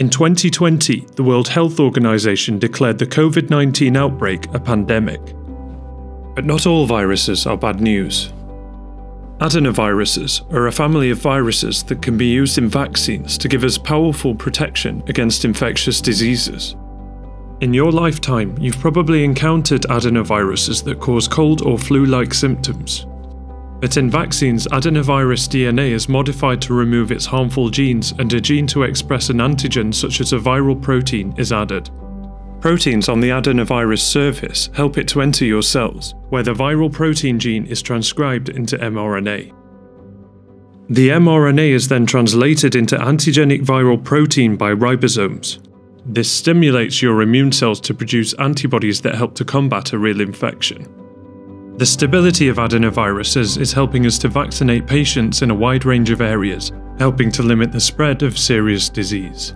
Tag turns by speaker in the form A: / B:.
A: In 2020, the World Health Organization declared the COVID 19 outbreak a pandemic. But not all viruses are bad news. Adenoviruses are a family of viruses that can be used in vaccines to give us powerful protection against infectious diseases. In your lifetime, you've probably encountered adenoviruses that cause cold or flu like symptoms. But in vaccines, adenovirus DNA is modified to remove its harmful genes, and a gene to express an antigen such as a viral protein is added. Proteins on the adenovirus surface help it to enter your cells, where the viral protein gene is transcribed into mRNA. The mRNA is then translated into antigenic viral protein by ribosomes, this stimulates your immune cells to produce antibodies that help to combat a real infection. The stability of adenoviruses is helping us to vaccinate patients in a wide range of areas, helping to limit the spread of serious disease.